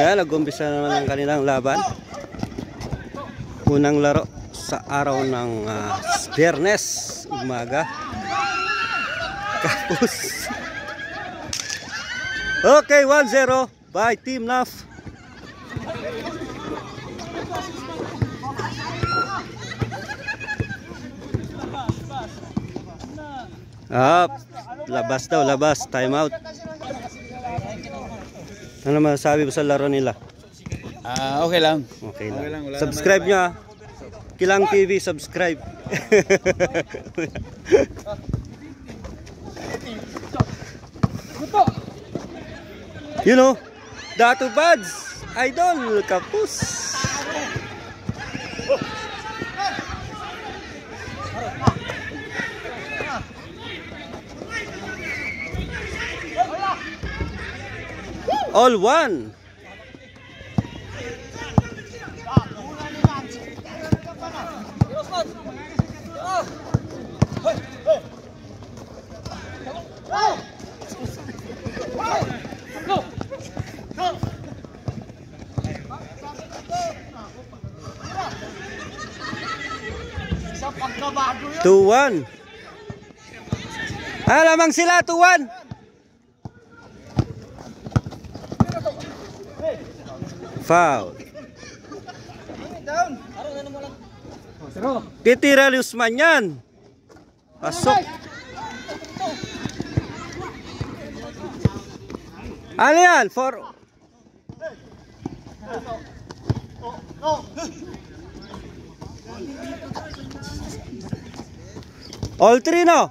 Kaya nag-umpisa naman ang kanilang laban. Unang laro sa araw ng uh, Biyernes umaga. Kapus. Okay, 1-0 by Team NAF. Up. Labas daw, labas. Time out. Ano masasabi mo sa laro nila? Ah, okay lang. Okay lang. Okay lang, wala subscribe nyo ah. Kilang TV, subscribe. you know, Datu Buds, Idol, Kapus. All one. Two one. Ah, sila, two Foul. Titira ni Usman yan. Pasok. Ano yan? For... All three no?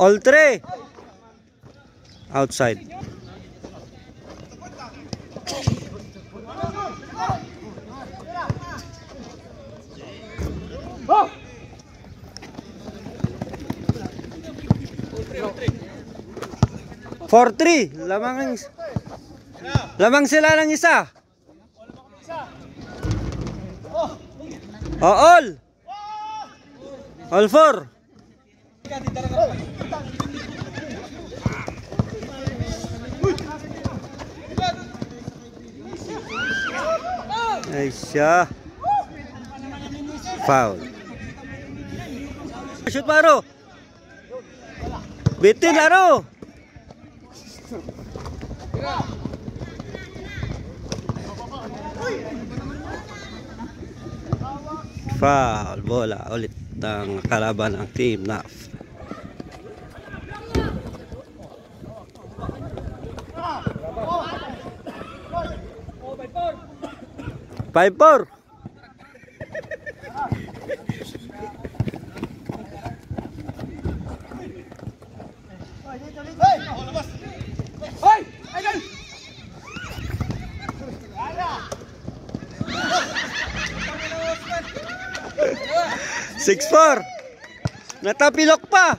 All three. Outside. Four three. Lamang ang Lamang sila ng isa. Oh, all. All four. Ay siya. Foul. Shoot paro. Bitin laro. Foul. Bola ulit ng kalaban ng team NAF. Five four. Six four. Natapilok pa.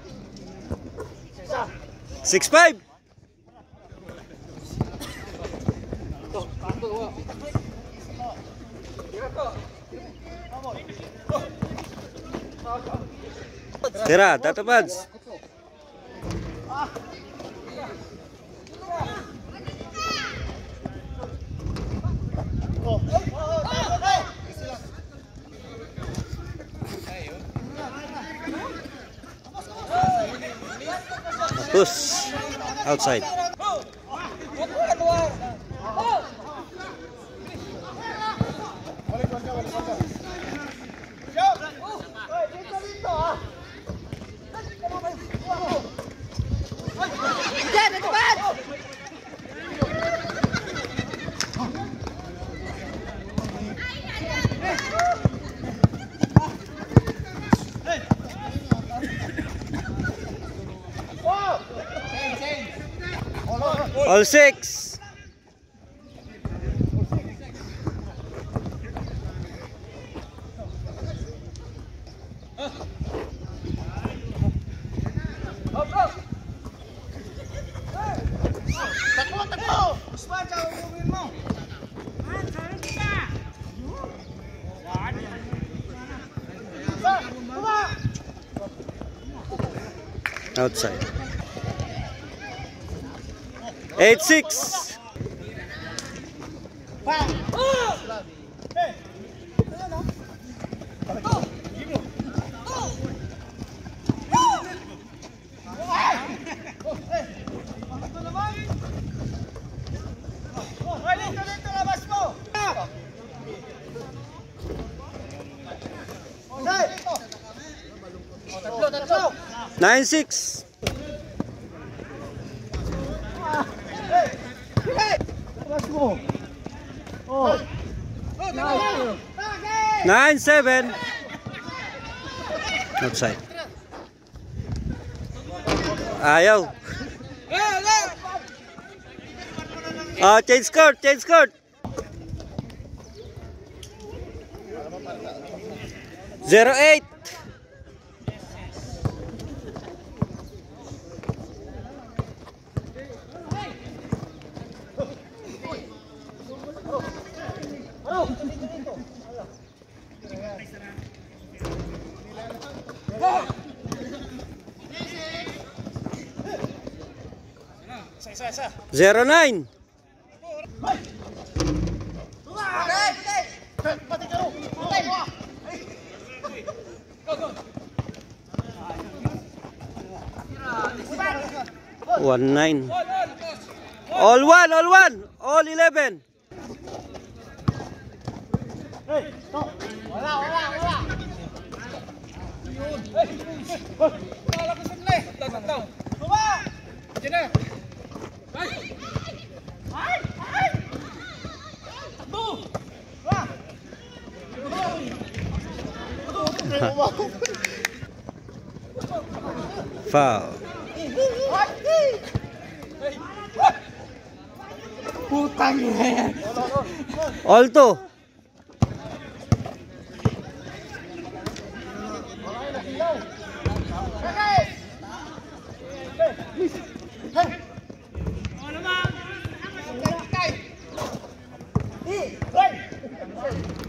Six five. Tira, Tata Pads. Push. Outside. All six. Outside. Eight six. Nine six. Nine seven. Outside. Ayaw. Ah, change court, change court. Zero eight. Zero nine. One nine. All one, all one, all eleven. Foul. All two.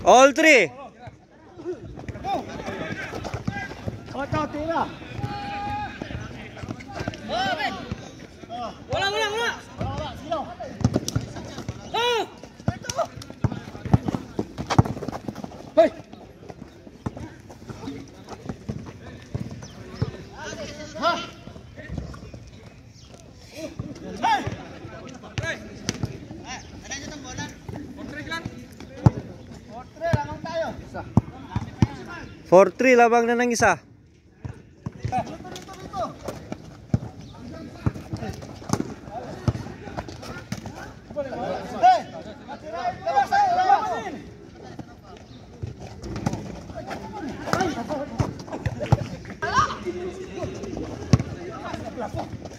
All three. Wala, wala, wala. Ah! Four three labang na ng isa.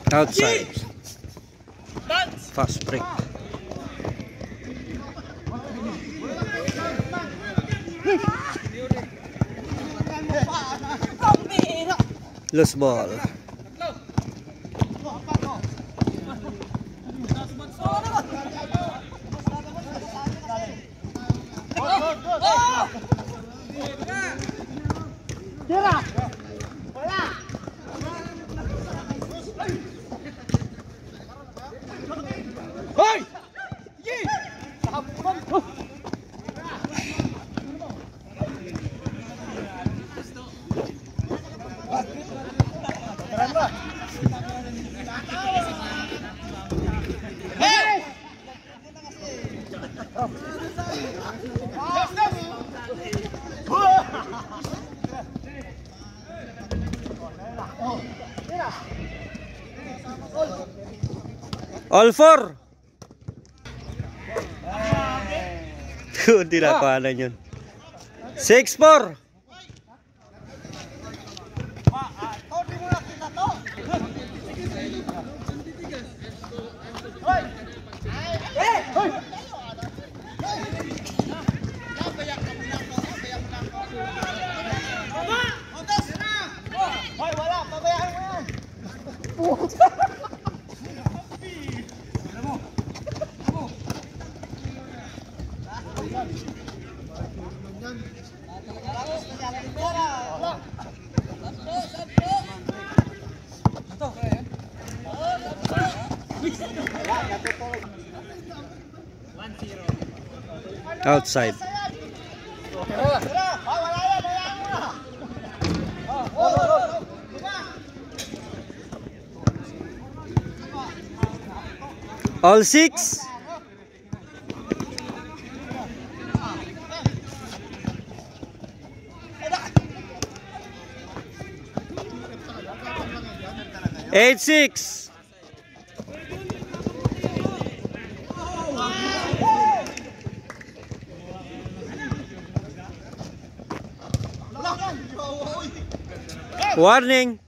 Outside. Fast break. Loose ball. All four. Hindi na kuhanan yun. Six four. Outside. All six. Eight six. Warning!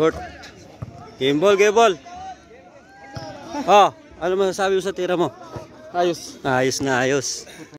Court. Game ball, game ball. Oh, ano masasabi mo sa tira mo? Ayos. Ayos na ayos.